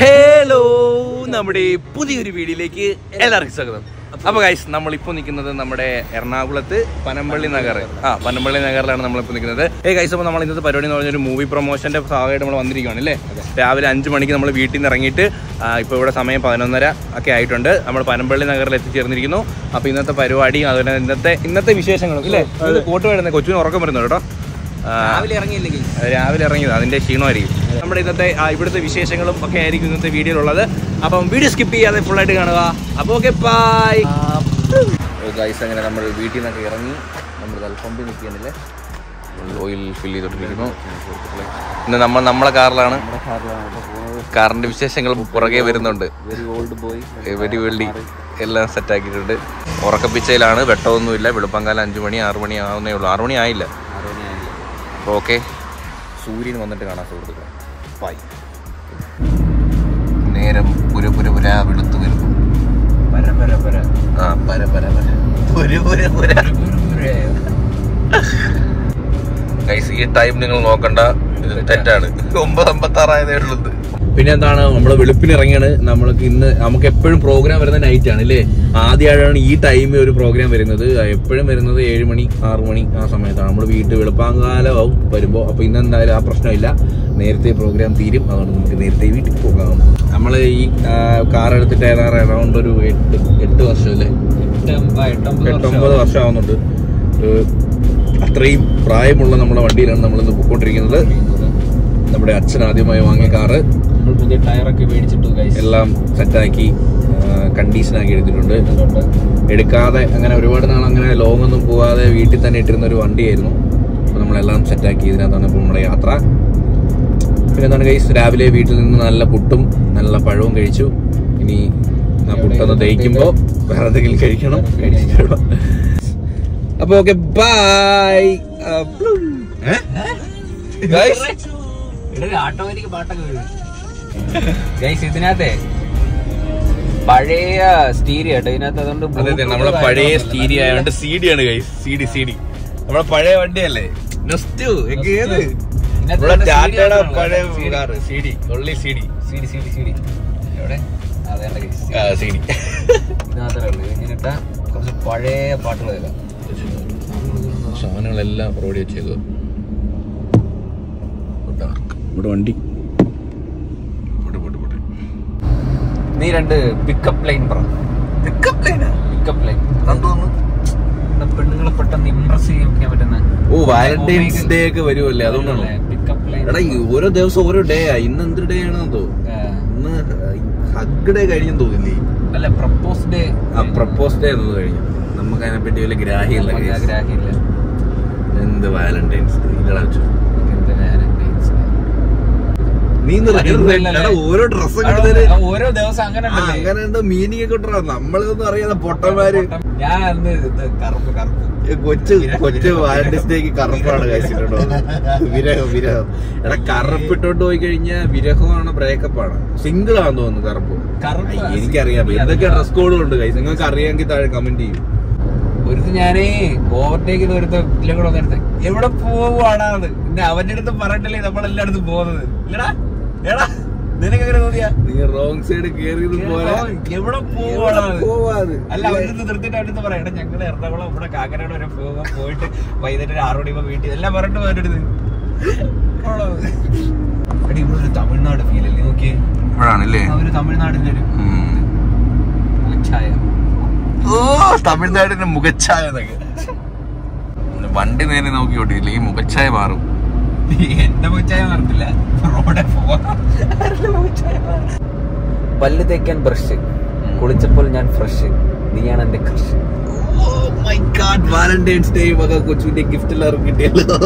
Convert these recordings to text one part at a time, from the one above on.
Hello നമ്മുടെ പുതിയൊരു വീഡിയോയിലേക്ക് എല്ലാവർക്കും സ്വാഗതം. അപ്പൊ ഗൈസ് നമ്മളിപ്പോ നിൽക്കുന്നത് നമ്മുടെ എറണാകുളത്ത് പനമ്പള്ളി നഗർ. ആ പനമ്പള്ളി നഗറിലാണ് നമ്മളിപ്പോൾ നിൽക്കുന്നത്. ഏ ഗൈസ് അപ്പോൾ നമ്മൾ ഇന്നത്തെ പരിപാടി എന്ന് പറഞ്ഞൊരു മൂവി പ്രൊമോഷന്റെ ഭാഗമായിട്ട് നമ്മൾ വന്നിരിക്കുകയാണ് അല്ലേ? രാവിലെ അഞ്ച് മണിക്ക് നമ്മൾ വീട്ടിൽ നിന്ന് ഇറങ്ങിയിട്ട് ഇപ്പോൾ ഇവിടെ സമയം പതിനൊന്നര ഒക്കെ ആയിട്ടുണ്ട്. നമ്മൾ പനമ്പള്ളി നഗറിൽ എത്തിച്ചേർന്നിരിക്കുന്നു. അപ്പോൾ ഇന്നത്തെ പരിപാടിയും അതുപോലെ ഇന്നത്തെ ഇന്നത്തെ വിശേഷങ്ങളും ഇല്ലേ കോട്ട് വരുന്നത് കൊച്ചിന് ഉറക്കം വരുന്നു കേട്ടോ. രാവിലെ ഇറങ്ങിയില്ലെങ്കിൽ? രാവിലെ ഇറങ്ങിയത് അതിന്റെ ക്ഷീണമായിരിക്കും. നമ്മുടെ ഇന്നത്തെ ഇവിടുത്തെ വിശേഷങ്ങളും ഒക്കെ ആയിരിക്കും ഇന്നത്തെ വീഡിയോയിലുള്ളത്. അപ്പം വീഡിയോ സ്കിപ്പ് ചെയ്യാതെ ഫുൾ ആയിട്ട് കാണുക. അപ്പോൾ ഓക്കെ ബൈ ഗൈസ് അങ്ങനെ നമ്മൾ വീട്ടിൽ നിന്നൊക്കെ ഇറങ്ങി നമ്മൾ തൽപ്പമ്പിൽ നിൽക്കുന്നില്ലേ ഓയിൽ ഫില്ല് ചെയ്തോണ്ടിരിക്കുന്നു ഇന്ന് നമ്മൾ നമ്മളെ കാറിലാണ്. കാറിന്റെ വിശേഷങ്ങൾ പുറകെ വരുന്നുണ്ട്. വെരി ഓൾഡ് ബോയ് വെടി വെള്ളി എല്ലാം സെറ്റ് ആക്കിയിട്ടുണ്ട്. ഉറക്കപ്പിച്ചയിലാണ് വെട്ടമൊന്നുമില്ല. വെളുപ്പങ്കാലം അഞ്ചു മണി ആറു മണി ആവുന്നേ ഉള്ളൂ. ആറു മണി ആയില്ല. അപ്പോൾ ഓക്കെ സൂര്യൻ വന്നിട്ട് കാണാൻ സുഹൃത്തുക്കളെ. ബൈ നേരം പുര പുര പുര വെളുത്തു വരുന്നു. പര പര പര. ആ പര പര പര. പുര പുര പുര. ഗൈസ് ഈ ടൈം നിങ്ങൾ നോക്കണ്ട. ഇത് തെറ്റാണ്. ഒമ്പത് അമ്പത്താറായതേ ഉള്ളത് പിന്നെ എന്താണ് നമ്മൾ വെളുപ്പിന് ഇറങ്ങിയാണ് നമ്മൾക്ക് ഇന്ന് നമുക്ക് എപ്പോഴും പ്രോഗ്രാം വരുന്ന നൈറ്റ് ആണ് അല്ലേ ആദ്യമായിട്ടാണ് ഈ ടൈമിൽ ഒരു പ്രോഗ്രാം വരുന്നത്. എപ്പോഴും വരുന്നത് ഏഴ് മണി ആറ് മണി ആ സമയത്താണ്. നമ്മൾ വീട്ടിൽ വെളുപ്പാങ്കാലമാവും വരുമ്പോൾ അപ്പൊ ഇന്ന് എന്തായാലും ആ പ്രശ്നമില്ല. നേരത്തെ പ്രോഗ്രാം തീരും. അതുകൊണ്ട് നമുക്ക് നേരത്തെ വീട്ടിൽ പോകാം. നമ്മൾ ഈ കാർ എടുത്തിട്ട് ഏതാറ് അറൗണ്ട് ഒരു എട്ട് എട്ട് വർഷം അല്ലേ? എട്ടൊമ്പത് വർഷം ആവുന്നുണ്ട് അത്രയും പ്രായമുള്ള നമ്മുടെ വണ്ടിയിലാണ് നമ്മൾ ഇന്ന് പോയിക്കൊണ്ടിരിക്കുന്നത്. നമ്മുടെ അച്ഛൻ ആദ്യമായി വാങ്ങിയ കാറ് നമ്മൾ പുതിയ ടയറൊക്കെ മേടിച്ചിട്ടു എല്ലാം സെറ്റാക്കി കണ്ടീഷനാക്കി എടുത്തിട്ടുണ്ട്. എടുക്കാതെ അങ്ങനെ ഒരുപാട് നാൾ അങ്ങനെ ലോങ് ഒന്നും പോവാതെ വീട്ടിൽ തന്നെ ഇട്ടിരുന്ന ഒരു വണ്ടിയായിരുന്നു. അപ്പോൾ നമ്മളെല്ലാം സെറ്റാക്കി ഇതിനകത്താണ് ഇപ്പോൾ നമ്മുടെ യാത്ര. പിന്നെ എന്താണ് കൈസ് രാവിലെ വീട്ടിൽ നിന്ന് നല്ല പുട്ടും നല്ല പഴവും കഴിച്ചു. ഇനി ആ പുട്ടൊന്ന് ദഹിക്കുമ്പോൾ വേറെ എന്തെങ്കിലും കഴിക്കണം. കഴിച്ചിട്ട് അപ്പൊ ഓക്കെ ബൈ ഓട്ടോമാറ്റിക് പാട്ടൊക്കെ ഗൈസ് ഇതിനകത്തെ പഴയ സ്റ്റീരി കേട്ടോ. ഇതിനകത്ത് അതുകൊണ്ട് അതെ അതെ നമ്മളെ പഴയ സ്റ്റീരി ആയതുകൊണ്ട് സി ഡി ആണ് guys C D C D നമ്മളെ പഴയ വണ്ടിയല്ലേ? നെസ്റ്റു ഏത്? ടാറ്റയുടെ പഴയ car C D only C D C D C D C D എവിടെ സി ഡി കുറച്ച് പഴയ പാട്ടുകൾ കേൾക്കാം. സാധനങ്ങളെല്ലാം റോഡി വെച്ചേക്കുക ഇവിടെ വണ്ടി ഇവിടെ, ഇവിടെ, ഇവിടെ. നീ രണ്ട് പിക്കപ്പ് ലൈൻ പറ. പിക്കപ്പ് ലൈൻ പെണ്ണുങ്ങളെ പെട്ടെന്ന് ഇംപ്രസ് ചെയ്യാൻ പറ്റുന്ന ഓ വാലന്റൈൻസ് ഡേ ഒക്കെ വരുമല്ലേ അതുകൊണ്ടാണ്? പിക്കപ്പ് ലൈൻ എടാ ഓരോ ദിവസം ഓരോ ഡേ ആ. ഇന്ന് എന്ത് ഡേ ആണെന്ന് തോന്നുന്നു. ഇന്ന് ഹഗ് ഡേ കഴിഞ്ഞെന്ന് തോന്നില്ലേ അല്ല പ്രപ്പോസ് ഡേ ആ പ്രപ്പോസ് ഡേ എന്നത് കഴിഞ്ഞു. നമുക്ക് അതിനെ പറ്റി വലിയ ഗ്രാഹ്യമില്ല. എന്ത് വാലന്റൈൻസ് ഡേ ഇല്ലടാ വെച്ചു. നീ? ഓരോ ഡ്രസ് ഓരോ ദിവസം അങ്ങനെ? അങ്ങനെ മീനിങ് ഒക്കെ ഇട്ടാ നമ്മളിതൊന്നും അറിയാതെ പൊട്ടന്മാര്. ഞാൻ കറുപ്പ് കറുപ്പ്. കൊച്ചു കൊച്ചു വാലന്റൈൻസ് ഡേക്ക് കറുപ്പാണ് കഴിച്ചിട്ടുണ്ടോ? വിരഹം വിരഹം. എടാ കറുപ്പിട്ടോണ്ട് പോയി കഴിഞ്ഞാൽ വിരഹമാണ് ബ്രേക്കപ്പ് ആണ്. സിംഗിൾ ആണെന്ന് തോന്നുന്നു കറുപ്പ്. എനിക്കറിയാം. എന്തൊക്കെ ഡ്രസ് ഉണ്ട് കൈസ് നിങ്ങൾക്ക് അറിയാമെങ്കിൽ താഴെ കമന്റ് ചെയ്യും. ഒരുത്ത് ഞാനേ ഓവർടേക്ക് ചെയ്ത് ഒരുത്ത ഇതിലും കൂടെ വന്നെടുത്ത് എവിടെ പോവാണ് അത് പിന്നെ അവന്റെ അടുത്ത് പറഞ്ഞിട്ടല്ലേ നമ്മളെല്ലായിടത്തും പോകുന്നത്. ഇല്ലടാ. എടാ തോന്നിയാ? നീ റോങ് സൈഡ് കേറിയത് പോലെ എവിടെ പോവാണ്? അല്ല അവിടുന്ന് നിർത്തിട്ട് നിർത്തിയിട്ട് അവരുടെ അടുത്ത് പറയാം എടാ ഞങ്ങൾ എറണാകുളം ഇവിടെ കാക്കനാട് വരെ പോകാൻ പോയിട്ട് വൈകുന്നേരം ഒരു ആറു മണി വീട്ടിൽ എല്ലാം പറഞ്ഞിട്ട് പോയിട്ട് അടുത്ത് അടി ഇവിടെ ഒരു തമിഴ്നാട് ഫീൽ അല്ലേ നോക്കിയേ? ഇപ്പോഴാണല്ലേ അവർ തമിഴ്നാടിന്റെ ഒരു ഛായ ഓ തമിഴ്നാടിന്റെ മുഖച്ഛായ എന്നൊക്കെ. വണ്ടി നേരെ നോക്കി ഓട്ടിയില്ല ഈ മുഖച്ഛായ മാറും. എന്റെ മുച്ചായ മാറത്തില്ല റോഡെ പല്ല് തേക്കാൻ ബ്രഷ്. കുളിച്ചപ്പോൾ ഞാൻ ഫ്രഷ്. നീയാണ് എന്റെ ക്രഷ് വാലന്റൈൻസ് ഡേ വക കൊച്ചുവിന്റെ ഗിഫ്റ്റ് കിട്ടിയല്ലോ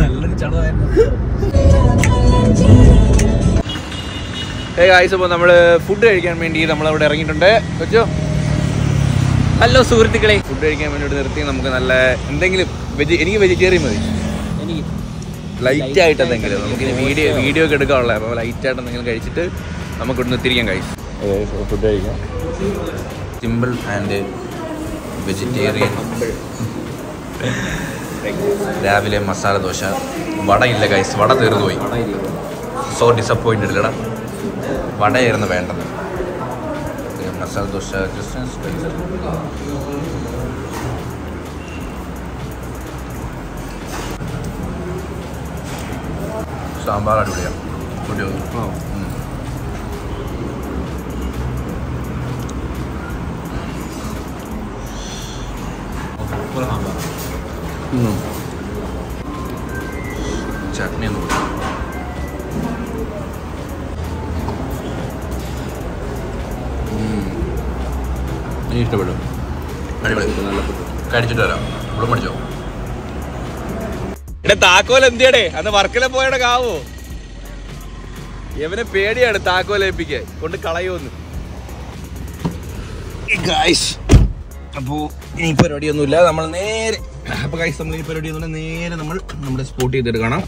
നല്ലൊരു ചളവായിരുന്നു ഏ ഗായ്സ് അപ്പോൾ നമ്മൾ ഫുഡ് കഴിക്കാൻ വേണ്ടി നമ്മളവിടെ ഇറങ്ങിയിട്ടുണ്ട്. കൊച്ചു? ഹലോ സുഹൃത്തുക്കളെ. ഫുഡ് കഴിക്കാൻ വേണ്ടി നിർത്തി. നമുക്ക് നല്ല എന്തെങ്കിലും വെജി എനിക്ക് വെജിറ്റേറിയൻ മതി. എനിക്ക് ലൈറ്റ് ആയിട്ട് എന്തെങ്കിലും നമുക്ക് വീഡിയോ വീഡിയോ ഒക്കെ എടുക്കാനുള്ള അപ്പോൾ ലൈറ്റ് ആയിട്ട് എന്തെങ്കിലും കഴിച്ചിട്ട് നമുക്ക് ഇവിടുന്ന് തിരിക്കാൻ കഴിച്ചു സിമ്പിൾ ആൻഡ് വെജിറ്റേറിയൻ രാവിലെ മസാല ദോശ. വടയില്ല ഗൈസ് വട തീർന്നു പോയി സോ ഡിസപ്പോയിന്റഡ് ഇല്ലടാ. വടയായിരുന്നു വേണ്ടത്. മസാല ദോശ ജസ്റ്റ് സാമ്പാർ അടിപൊളിയാണ് കൂട്ടി. ചട്നി ഒന്ന് ഇഷ്ടപ്പെടും. അടിപൊളി. കഴിച്ചിട്ട് വരാം. ഇവിടെ പഠിച്ചോ? എടാ താക്കോൽ എന്തിയടേ അന്ന് വർക്കല പോയടെ കാവോ? ഇവനെ പേടിയാണ് താക്കോൽ ഏൽപ്പിക്കാൻ. കൊണ്ട് കളയുമെന്ന് അപ്പോ അപ്പോൾ ഇനി പരിപാടിയൊന്നുമില്ല. നമ്മൾ നേരെ അപ്പോൾ ഗൈസ് നമ്മൾ ഈ പരിപാടിയൊന്നുമില്ല നേരെ നമ്മൾ നമ്മുടെ സ്പോട്ട് ചെയ്തിട്ട് കാണാം.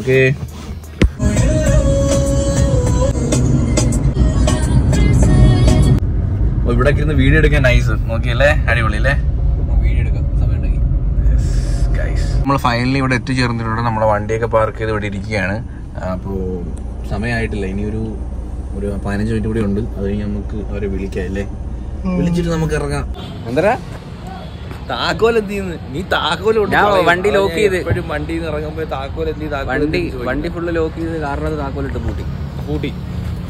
ഓക്കെ ഇവിടെ ഇരുന്ന് വീഡിയോ എടുക്കാൻ നൈസ് നോക്കിയല്ലേ? അടിപൊളി അല്ലേ വീഡിയോ എടുക്കാം സമയം ഉണ്ടെങ്കിൽ നമ്മൾ ഫൈനലി ഇവിടെ എത്തിച്ചേർന്നിട്ടുണ്ട്. നമ്മുടെ വണ്ടിയൊക്കെ പാർക്ക് ചെയ്ത് ഇവിടെ ഇരിക്കുകയാണ്. അപ്പോൾ സമയമായിട്ടില്ല. ഇനി ഒരു ഒരു പതിനഞ്ച് മിനിറ്റ് കൂടി ഉണ്ട്. അത് കഴിഞ്ഞ് നമുക്ക് അവരെ വിളിക്കാം അല്ലേ? വിളിച്ചിട്ട് നമുക്ക് ഇറങ്ങാം. എന്താ താക്കോൽ എന്ത് ചെയ്യുന്നു നീ താക്കോൽ വണ്ടി ലോക്ക് ചെയ്ത്. എപ്പോഴും വണ്ടിയിൽ നിന്ന് ഇറങ്ങുമ്പോൾ താക്കോൽ എന്ത്? താക്കോൽ വണ്ടി വണ്ടി ഫുള്ള് ലോക്ക് ചെയ്ത് പൂട്ടി. കൂട്ടി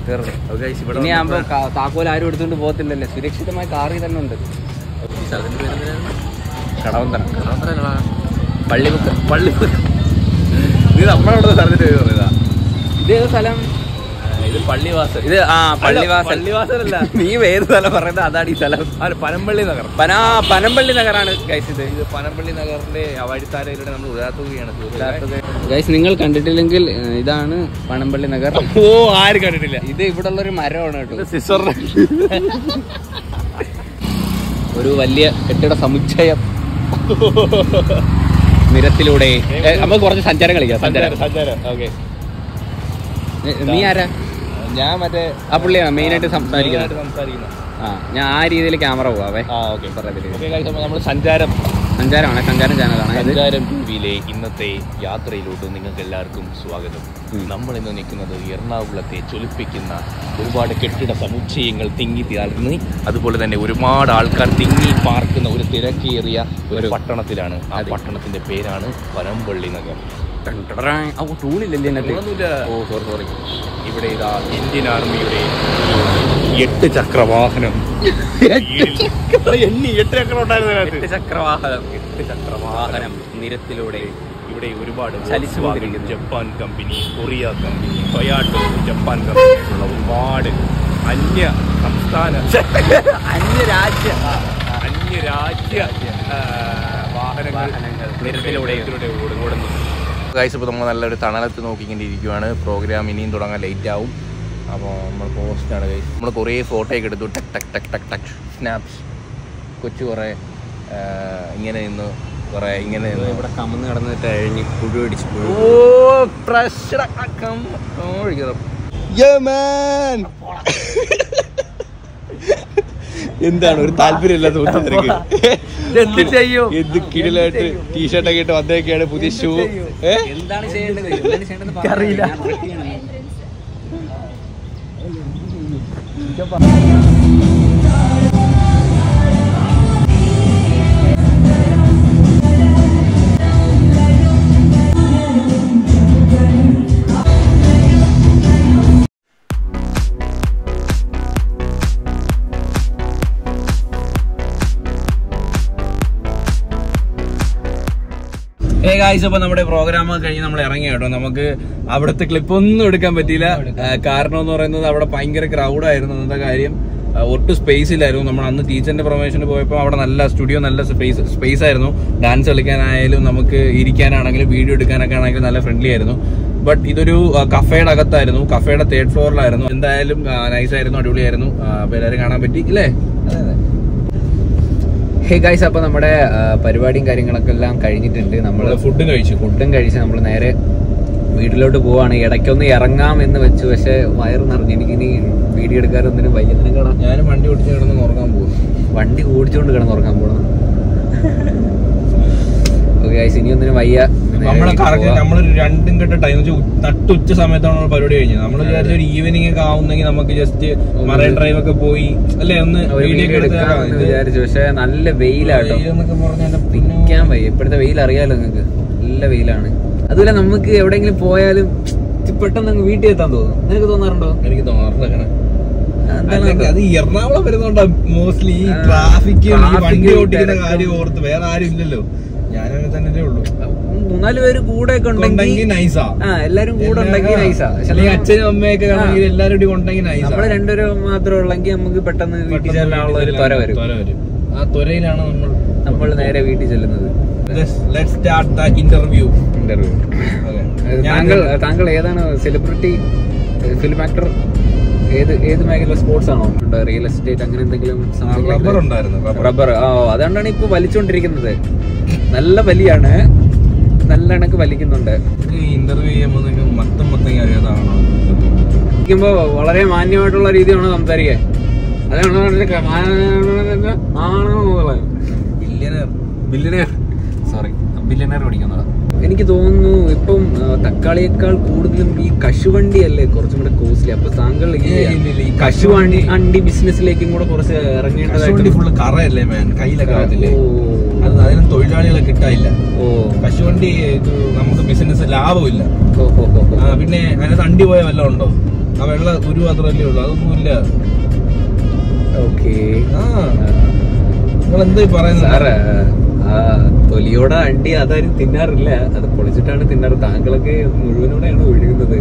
തീർന്നു അത് guys ഇവിടെ ഇനി ആകുമ്പോ വന്നപ്പോഴാ- താക്കോൽ ആരും എടുത്തുകൊണ്ട് പോകത്തില്ലല്ലേ? സുരക്ഷിതമായ കാറിൽ തന്നെ ഉണ്ട്. കടവന്തരം പേരെന്തിനാ? പള്ളിമുക്ക് പള്ളി നീ നമ്മളവിടെ സ്ഥലത്തിന്റെ പേര് പറയുന്നതാ. ഇത് ഏത് സ്ഥലം? ഇത് പള്ളിവാസൽ. ഇത് ആ പള്ളിവാസൽ. പള്ളിവാസലല്ല. നീ ഏത് സ്ഥലം പറയുന്നത് അതാണ് ഈ സ്ഥലം. പനമ്പള്ളി നഗർ. പനാ പനമ്പള്ളി നഗറാണ് ഗൈസ് ഇത്. ഇത് പനമ്പള്ളി നഗറിന്റെ വഴിത്താരയിലൂടെ നമ്മൾ ഉദാത്തുകയാണ് ഗൈസ് നിങ്ങൾ കണ്ടിട്ടില്ലെങ്കിൽ ഇതാണ് പനമ്പള്ളി നഗർ. ഓ ആരും കണ്ടിട്ടില്ല? ഇത് ഇവിടെ ഉള്ള ഒരു മരമാണ് കേട്ടോ ഒരു വലിയ കെട്ടിട സമുച്ചയം. നിരത്തിലൂടെ. നമുക്ക് കുറച്ച് സഞ്ചാരം കളിക്കാം സഞ്ചാരം സഞ്ചാരം. ഓക്കെ. നീ ആരാ? ഞാൻ മറ്റേ ആ പുള്ളിയാണ് മെയിൻ ആയിട്ട് സംസാരിക്കുന്നത്. സംസാരിക്കുന്ന ആ ഞാൻ ആ രീതിയിൽ ക്യാമറ പോവാവേ. നമ്മൾ സഞ്ചാരം സഞ്ചാരമാണ്. സഞ്ചാരം ചാനലാണ് സഞ്ചാരം ടിവിയിലെ ഇന്നത്തെ യാത്രയിലോട്ട് നിങ്ങൾക്ക് എല്ലാവർക്കും സ്വാഗതം. നമ്മൾ ഇന്ന് നിൽക്കുന്നത് എറണാകുളത്തെ ചൊലിപ്പിക്കുന്ന ഒരുപാട് കെട്ടിട സമുച്ചയങ്ങൾ തിങ്ങി തീർന്ന് അതുപോലെ തന്നെ ഒരുപാട് ആൾക്കാർ തിങ്ങി പാർക്കുന്ന ഒരു തിരക്കേറിയ ഒരു പട്ടണത്തിലാണ്. ആ പട്ടണത്തിന്റെ പേരാണ് പനമ്പള്ളി നഗർ. ടൂണില്ലല്ലേ ഓ സോറി സോറി ഇവിടെ ഇതാ ഇന്ത്യൻ ആർമിയുടെ എട്ട് ചക്ര വാഹനം എണ്ണി എട്ട് ചക്രം ഉണ്ടായിരുന്നു എട്ട് ചക്രവാഹനം. എട്ട് ചക്രവാഹനം. നിരത്തിലൂടെ ഇവിടെ ഒരുപാട് ചലിച്ചു Japan company Korea company Toyota Japan company ഒരുപാട് അന്യ സംസ്ഥാന അന്യ രാജ്യ അന്യ രാജ്യ വാഹനങ്ങൾ നിരത്തിലൂടെ ഓടുന്നു. ഗൈസ് ഇപ്പോൾ നമ്മൾ നല്ലൊരു തണലത്ത് നോക്കിക്കൊണ്ടിരിക്കുകയാണ് പ്രോഗ്രാം ഇനിയും തുടങ്ങാൻ ലേറ്റ് ആവും. അപ്പോൾ നമ്മൾ പോസ്റ്റാണ് ഗൈസ് നമ്മൾ കുറേ ഫോട്ടോയൊക്കെ എടുത്തു. ടക് ടക് ടക് ടക് ടക്. സ്നാപ്സ് കൊച്ചു കുറേ ഇങ്ങനെ നിന്ന്. കുറേ ഇങ്ങനെ നിന്ന്. ഇവിടെ കമ്മന്ന് കിടന്നിട്ട് അഴിഞ്ഞ് പുഴു അടിച്ച് ഓ പ്രഷർ എന്താണ്? ഒരു താല്പര്യമില്ലാത്ത എന്ത് ചെയ്യും? എന്ത് കിടിലായിട്ട് ടീഷർട്ടൊക്കെ ഇട്ട് വന്നേക്കാണ് പുതിയ ഷൂ ഏ? എന്താണ് ചെയ്യേണ്ടത്? എന്താണ് ചെയ്യേണ്ടത് അറിയില്ല. ഞാൻ ഗായ്സ് അപ്പൊ നമ്മുടെ പ്രോഗ്രാം കഴിഞ്ഞ് നമ്മൾ ഇറങ്ങി കേട്ടോ. നമുക്ക് അവിടുത്തെ ക്ലിപ്പ് ഒന്നും എടുക്കാൻ പറ്റിയില്ല. കാരണം എന്ന് പറയുന്നത് അവിടെ ഭയങ്കര ക്രൗഡ് ആയിരുന്നു. അന്നത്തെ കാര്യം ഒട്ടും സ്പേസ് ഇല്ലായിരുന്നു. നമ്മൾ അന്ന് ടീച്ചറിന്റെ പ്രൊമോഷന് പോയപ്പോൾ അവിടെ നല്ല സ്റ്റുഡിയോ നല്ല സ്പേസ് സ്പേസ് ആയിരുന്നു. ഡാൻസ് കളിക്കാനായാലും നമുക്ക് ഇരിക്കാനാണെങ്കിലും വീഡിയോ എടുക്കാനൊക്കെ ആണെങ്കിലും നല്ല ഫ്രണ്ട്ലി ആയിരുന്നു. ബട്ട് ഇതൊരു കഫേയുടെ അകത്തായിരുന്നു. കഫേയുടെ തേർഡ് ഫ്ലോറിലായിരുന്നു എന്തായാലും നൈസായിരുന്നു അടിപൊളിയായിരുന്നു. എല്ലാവരും കാണാൻ പറ്റി ഇല്ലേ? ഹേ ഗൈസ് അപ്പൊ നമ്മുടെ പരിപാടിയും കാര്യങ്ങളൊക്കെ എല്ലാം കഴിഞ്ഞിട്ടുണ്ട്. നമ്മൾ ഫുഡും കഴിച്ചു. ഫുഡും കഴിച്ച് നമ്മൾ നേരെ വീട്ടിലോട്ട് പോവാണ്. ഇടയ്ക്കൊന്ന് ഇറങ്ങാം എന്ന് വെച്ചു. പക്ഷെ വയറ് നിറഞ്ഞു. എനിക്കിനി വീഡിയോ എടുക്കാറൊന്നിനും വയ്യുന്നതിനും കിടന്നു ഞാനും വണ്ടി ഓടിച്ച് കിടന്ന് ഉറങ്ങാൻ പോകും വണ്ടി ഓടിച്ചുകൊണ്ട് കിടന്ന് ഉറങ്ങാൻ പോകണം ഗൈസ് ഇനി ഒന്നിനും വയ്യ. നമ്മളെ കറക്റ്റ്. നമ്മളൊരു രണ്ടും കെട്ട ടൈം നട്ട് ഉച്ച സമയത്താണ് നമ്മൾ പരിപാടി കഴിഞ്ഞത്. നമ്മൾ വിചാരിച്ച ഒരു ഈവനിങ് ഒക്കെ ആവുന്നെങ്കിൽ നമുക്ക് ജസ്റ്റ് മറൈൻ ഡ്രൈവ് ഒക്കെ പോയി. അല്ലെ ഒന്ന് വീഡിയോ വിചാരിച്ചു. പക്ഷെ നല്ല വെയിലാട്ടോ നിൽക്കാൻ വയ്യ. ഇപ്പോഴത്തെ വെയിൽ അറിയാലോ നിങ്ങൾക്ക്. നല്ല വെയിലാണ്. അതുപോലെ നമുക്ക് എവിടെയെങ്കിലും പോയാലും പെട്ടെന്ന് അങ്ങ് വീട്ടിൽ എത്താൻ തോന്നും. നിനക്ക് തോന്നാറുണ്ടോ? എനിക്ക് തോന്നാറുണ്ട് അങ്ങനെ. അത് എറണാകുളം വരുന്നോണ്ടാ. മോസ്റ്റ്ലി ഈ ട്രാഫിക് വണ്ടി ഓടിക്കുന്ന. കാര്യം ഓർത്ത് വേറെ ആരും ഇല്ലല്ലോ. ഞാനങ്ങനെ തന്നെ ഉള്ളൂ. മൂന്നാൽ പേര് കൂടെ ഒക്കെ ഉണ്ടെങ്കിൽ ഉണ്ടെങ്കിൽ നൈസാ ആ. എല്ലാരും കൂടെ ഉണ്ടെങ്കിൽ നൈസാ അച്ഛനും അമ്മയൊക്കെ ആണെങ്കിൽ എല്ലാരും കൂടി ഉണ്ടെങ്കിൽ നൈസാ നമ്മൾ രണ്ടുപേരും മാത്രം ഉള്ളെങ്കിൽ നമുക്ക് പെട്ടെന്ന് വീട്ടിൽ ചെല്ലാനുള്ള ഒരു തൊര വരും. ആ നമ്മൾ നമ്മൾ നേരെ വീട്ടിൽ ചെല്ലുന്നത്. ഇന്റർവ്യൂ ഇന്റർവ്യൂ താങ്കൾ താങ്കൾ ഏതാണ് സെലിബ്രിറ്റി ഫിലിം ആക്ടർ ഏത് ഏത് മേഖല സ്പോർട്സ് ആണോ റിയൽ എസ്റ്റേറ്റ് അങ്ങനെ എന്തെങ്കിലും റബ്ബർ ഉണ്ടായിരുന്നു റബ്ബർ ആ അതുകൊണ്ടാണ് ഇപ്പൊ വലിച്ചുകൊണ്ടിരിക്കുന്നത് നല്ല വലിയാണ് നല്ല കണക്ക് വലിക്കുന്നുണ്ട് ഇന്റർവ്യൂ ചെയ്യുമ്പോൾ മൊത്തം മൊത്തം അറിയാതാണോ ഇരിക്കുമ്പോ വളരെ മാന്യമായിട്ടുള്ള രീതിയാണ് സംസാരിക്കുക അതാണ് ബില്യനർ സോറി ബില്ലിനെ പഠിക്കുന്നതാ എനിക്ക് തോന്നുന്നു ഇപ്പം തക്കാളിയേക്കാൾ കൂടുതലും ഈ കശുവണ്ടി അല്ലേ കുറച്ചും കൂടെ കോസ്റ്റ്ലി അപ്പൊ താങ്കൾ ഈ ഇല്ല, ഇല്ല, കശുവണ്ടി അണ്ടി ബിസിനസ്സിലേക്കും കൂടെ കുറച്ച് ഇറങ്ങേണ്ടതായിട്ട് ഫുള്ള് കറയല്ലേ മാൻ കയ്യിലൊക്കെ ആവത്തില്ലേ ഓ. അത് അതിന് തൊഴിലാളികളെ കിട്ടാനില്ല. ഓ. കശുവണ്ടി നമുക്ക് ബിസിനസ് ലാഭമില്ല. പിന്നെ അതിനകത്ത് തണ്ടി പോയ വല്ലതും ഉണ്ടോ? ആ വെള്ള ഒരു മാത്രമല്ലേ ഉള്ളൂ അതൊന്നുമില്ല ഓക്കേ. ആ. നിങ്ങൾ എന്താ പറയുന്നത്? സാറേ തൊലിയോടെ അണ്ടി അതാരും തിന്നാറില്ല. അത് പൊളിച്ചിട്ടാണ് തിന്നാറ്. താങ്കളൊക്കെ മുഴുവനോടെയാണ് ഒഴുകുന്നത്.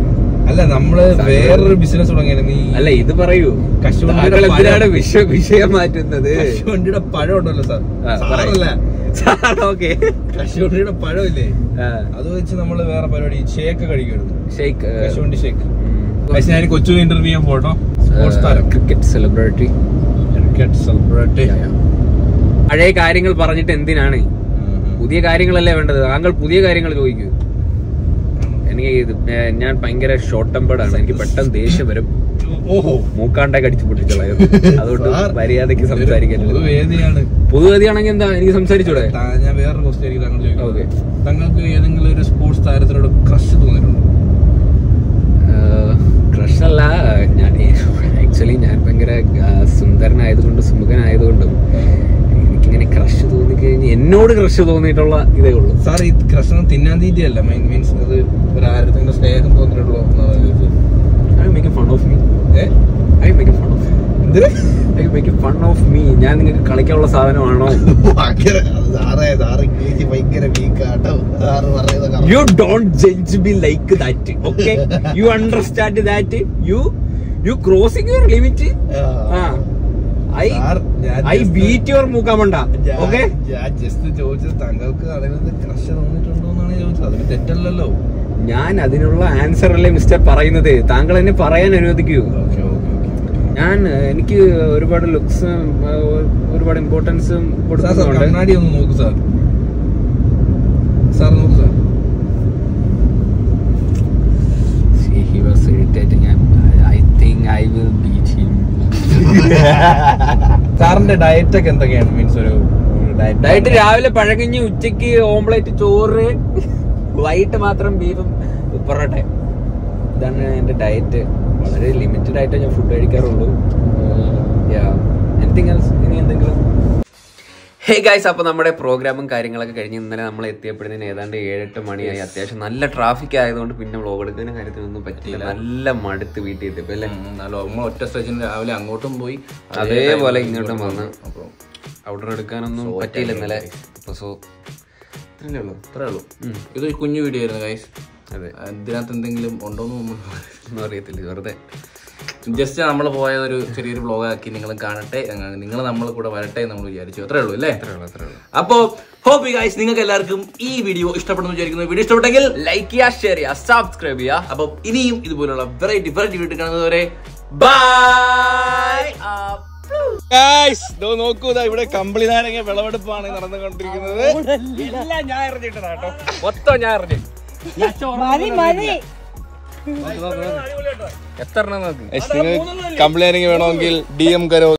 അല്ല നമ്മൾ വേറൊരു ബിസിനസ് തുടങ്ങിയായിരുന്നു ഈ അല്ല ഇത് പറയൂ. കശുവണ്ടിയുടെ താങ്കൾ എന്തിനാണ് വിഷ വിഷയം മാറ്റുന്നത്? കശുവണ്ടിയുടെ പഴം ഉണ്ടല്ലോ സാർ. സാറല്ല? ഓക്കെ. കശുവണ്ടിയുടെ പഴം ഇല്ലേ അത് വെച്ച് നമ്മൾ വേറെ പരിപാടി ഷേക്ക് കഴിക്കുന്നു ഷേക്ക് കശുവണ്ടി ഷേക്ക്. പക്ഷെ ഞാൻ കൊച്ചു ഇന്റർവ്യൂ ചെയ്യാൻ പോട്ടോ സ്പോർട്സ് താരം. ക്രിക്കറ്റ് സെലിബ്രിറ്റി ക്രിക്കറ്റ് സെലിബ്രിറ്റി പഴയ കാര്യങ്ങൾ പറഞ്ഞിട്ട് എന്തിനാണ് പുതിയ കാര്യങ്ങളല്ലേ വേണ്ടത്? താങ്കൾ പുതിയ കാര്യങ്ങൾ ചോദിക്കൂ. എനിക്ക് ഇത് ഞാൻ ഭയങ്കര ഷോർട്ട് ടെമ്പേർഡ് ആണ്. എനിക്ക് പെട്ടെന്ന് ദേഷ്യം വരും. മൂക്കാണ്ടൊക്കെ അടിച്ചു പൊട്ടിച്ചളയും അതുകൊണ്ട് മര്യാദയ്ക്ക് സംസാരിക്കാൻ പൊതുവേദിയാണെങ്കിൽ എന്താ? എനിക്ക് സംസാരിച്ചൂടെ? ഞാൻ വേറൊരു ക്വസ്റ്റ്യൻ എനിക്ക് താങ്കൾ ചോദിക്കാം താങ്കൾക്ക് ഏതെങ്കിലും ഒരു സ്പോർട്സ് താരത്തിനോട് ക്രഷ് തോന്നിയിട്ടുണ്ടോ? ക്രഷ് അല്ല ഞാൻ ആക്ച്വലി ഞാൻ ഭയങ്കര ആ, സുന്ദരനായതുകൊണ്ടും സുമുഖനായതുകൊണ്ടും എനിക്കിങ്ങനെ ക്രഷ് തോന്നിക്കഴിഞ്ഞ് എന്നോട് ക്രഷ് തോന്നിയിട്ടുള്ള ഇതേ ഉള്ളൂ. സാർ ഈ ക്രഷ് തിന്നാൻ തീറ്റയല്ല മീൻസ് അത് ഒരു ആരത്തിന്റെ സ്നേഹം തോന്നിയിട്ടുള്ളൂ എന്നാണ് ചോദിച്ചത് I make fun of me? I make fun of എന്ത് I make fun of me ഞാൻ നിങ്ങൾക്ക് കളിക്കാനുള്ള സാധനമാണോ? You don't judge be like that okay you understand that you you crossing your limit I I beat your മൂക്കാമണ്ട okay ഞാൻ just ചോദിച്ചത് താങ്കൾക്ക് അതിനകത്ത് crush തോന്നിയിട്ടുണ്ടോ എന്നാണ് ചോദിച്ചത്. അതിന് തെറ്റല്ലല്ലോ. ഞാൻ അതിനുള്ള ആൻസർ അല്ലേ മിസ്റ്റർ പറയുന്നത്? താങ്കൾ എന്നെ പറയാൻ അനുവദിക്കൂ. ഞാൻ എനിക്ക് ഒരുപാട് ലുക്സും ഒരുപാട് ഇമ്പോർട്ടൻസും കൊടുക്കുന്നുണ്ട്. കണ്ണാടി ഒന്ന് നോക്കൂ സാർ സാറിന്റെ ഡയറ്റ് ഒക്കെ എന്തൊക്കെയാണ് മീൻസ് ഒരു ഡയറ്റ് രാവിലെ പഴകഞ്ഞ് ഉച്ചയ്ക്ക് ഓംപ്ലേറ്റ് ചോറ് വൈകിട്ട് മാത്രം ബീഫും പൊറോട്ട ഇതാണ് എന്റെ ഡയറ്റ് വളരെ ലിമിറ്റഡ് ആയിട്ട് ഞാൻ ഫുഡ് കഴിക്കാറുള്ളൂ. എനിത്തിങ് എൽസ് ഇനി എന്തെങ്കിലും? ഹേ ഗൈസ് അപ്പോൾ നമ്മുടെ പ്രോഗ്രാമും കാര്യങ്ങളൊക്കെ കഴിഞ്ഞ് ഇന്നലെ നമ്മൾ എത്തിയപ്പോഴത്തേന് ഏതാണ്ട് ഏഴെട്ട് മണിയായി. അത്യാവശ്യം നല്ല ട്രാഫിക് ആയതുകൊണ്ട് പിന്നെ വ്ലോഗ് എടുക്കുന്ന കാര്യത്തിനൊന്നും പറ്റില്ല നല്ല മടുത്ത് വീട്ടിൽ എത്തിയപ്പോൾ അല്ലേ? നമ്മൾ ഒറ്റ സ്റ്റേഷൻ രാവിലെ അങ്ങോട്ടും പോയി അതേപോലെ ഇങ്ങോട്ടും വന്ന് അപ്പോൾ ഔട്ടർ എടുക്കാനൊന്നും പറ്റിയില്ല ഇന്നലെ. അപ്പോൾ സോ ഇത്രയല്ലേ ഉള്ളൂ? ഇത്രേ ഉള്ളൂ. ഇതൊരു കുഞ്ഞു വീഡിയോ ആയിരുന്നു ഗൈസ് അതെ. ഇതിനകത്ത് എന്തെങ്കിലും ഉണ്ടോന്ന് നമ്മൾ അറിയത്തില്ല വെറുതെ. ജസ്റ്റ് നമ്മൾ പോയ ഒരു ചെറിയൊരു ബ്ലോഗ് ആക്കി നിങ്ങൾ കാണട്ടെ. നിങ്ങൾ നമ്മൾ കൂടെ വരട്ടെ എന്ന് നമ്മൾ വിചാരിച്ചു. അത്രേ ഉള്ളൂ അല്ലേ? അപ്പോ ഹോപ്പ് ഗൈസ് നിങ്ങൾക്ക് എല്ലാവർക്കും ഈ വീഡിയോ ഇഷ്ടപ്പെടുന്നു വിചാരിക്കുന്നു. വീഡിയോ ഇഷ്ടപ്പെട്ടെങ്കിൽ ലൈക്ക് ചെയ്യുക ഷെയർ ചെയ്യുക സബ്സ്ക്രൈബ് ചെയ്യുക. അപ്പൊ ഇനിയും ഇതുപോലുള്ള വെറൈറ്റി വെറൈറ്റി വീട്ടിൽ കാണുന്നവരെ ബൈ ഗൈസ് ദോ നോക്കൂ ഇവിടെ കമ്പിളി നാരങ്ങ വിളവെടുപ്പാണ് നടന്നുകൊണ്ടിരിക്കുന്നത്. എല്ലാം ഞാൻ അറിഞ്ഞിട്ടതാ കേട്ടോ. മൊത്തം ഞാൻ അറിഞ്ഞു എത്ര എണ്ണം നോക്ക്? നിങ്ങൾ വേണമെങ്കിൽ ഡി എം കരോ